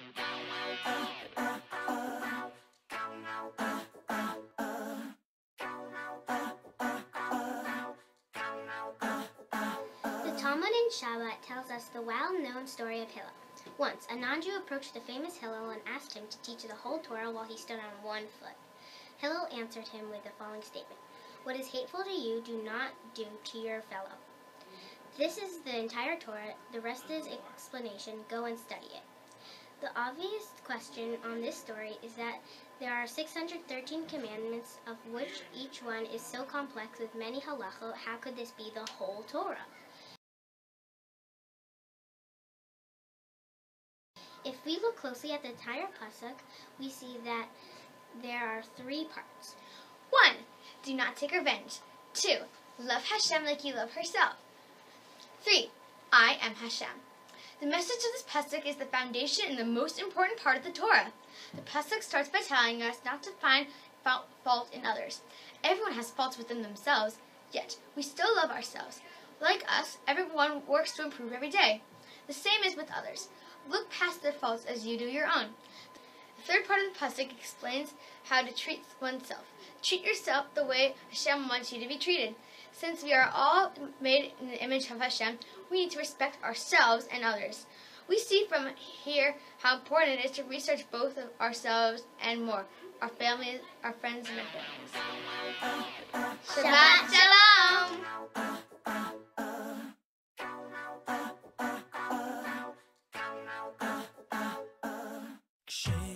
The Talmud in Shabbat tells us the well-known story of Hillel. Once, a non-Jew approached the famous Hillel and asked him to teach the whole Torah while he stood on one foot. Hillel answered him with the following statement, What is hateful to you, do not do to your fellow. This is the entire Torah, the rest is explanation, go and study it. The obvious question on this story is that there are 613 commandments, of which each one is so complex with many halachot, how could this be the whole Torah? If we look closely at the entire pasuk, we see that there are three parts. 1. Do not take revenge. 2. Love Hashem like you love herself. 3. I am Hashem. The message of this pasuk is the foundation and the most important part of the Torah. The pasuk starts by telling us not to find fault in others. Everyone has faults within themselves, yet we still love ourselves. Like us, everyone works to improve every day. The same is with others. Look past their faults as you do your own. The third part of the pasuk explains how to treat oneself. Treat yourself the way Hashem wants you to be treated. Since we are all made in the image of Hashem, we need to respect ourselves and others. We see from here how important it is to research both of ourselves and more, our families, our friends, and our families. Shabbat Shalom! Shalom.